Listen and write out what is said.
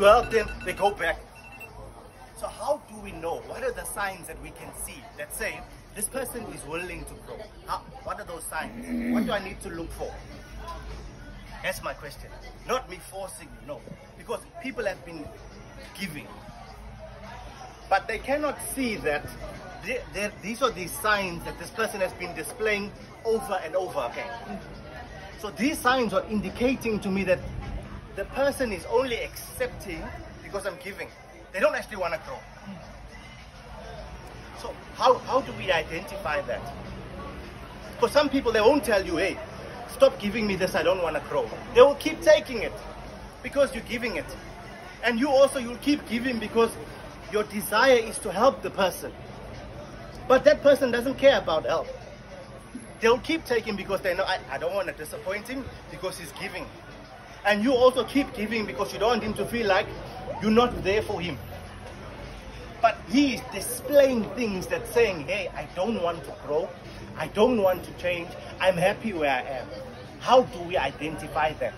Help them, they go back. So how do we know? What are the signs that we can see that say this person is willing to grow? How, what are those signs? What do I need to look for? That's my question. Not me forcing you, no. Because people have been giving. But they cannot see that they, these are the signs that this person has been displaying over and over again. So these signs are indicating to me that the person is only accepting because I'm giving. They don't actually want to grow. So how, how do we identify that? For some people, they won't tell you, hey, stop giving me this, I don't want to grow. They will keep taking it because you're giving it. And you also, you'll keep giving because your desire is to help the person. But that person doesn't care about help. They'll keep taking because they know, I, I don't want to disappoint him because he's giving. And you also keep giving because you don't want him to feel like you're not there for him. But he is displaying things that saying, hey, I don't want to grow. I don't want to change. I'm happy where I am. How do we identify that?